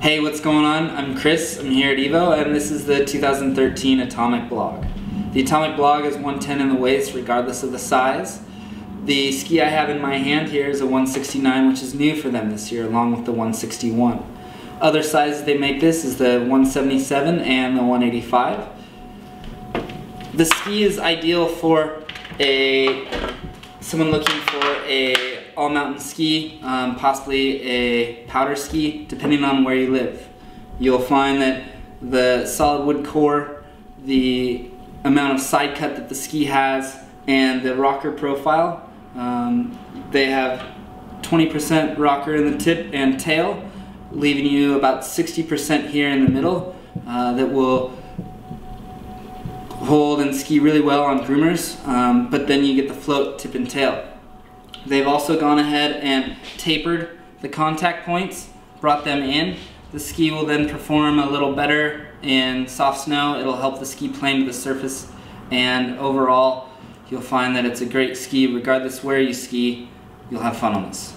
Hey, what's going on? I'm Chris, I'm here at EVO, and this is the 2013 Atomic Blog. The Atomic Blog is 110 in the waist, regardless of the size. The ski I have in my hand here is a 169, which is new for them this year, along with the 161. Other sizes they make this is the 177 and the 185. The ski is ideal for a someone looking for a all-mountain ski, um, possibly a powder ski, depending on where you live. You'll find that the solid wood core, the amount of side cut that the ski has, and the rocker profile, um, they have 20% rocker in the tip and tail, leaving you about 60% here in the middle uh, that will hold and ski really well on groomers, um, but then you get the float, tip, and tail. They've also gone ahead and tapered the contact points, brought them in. The ski will then perform a little better in soft snow. It'll help the ski plane to the surface, and overall, you'll find that it's a great ski. Regardless where you ski, you'll have fun on this.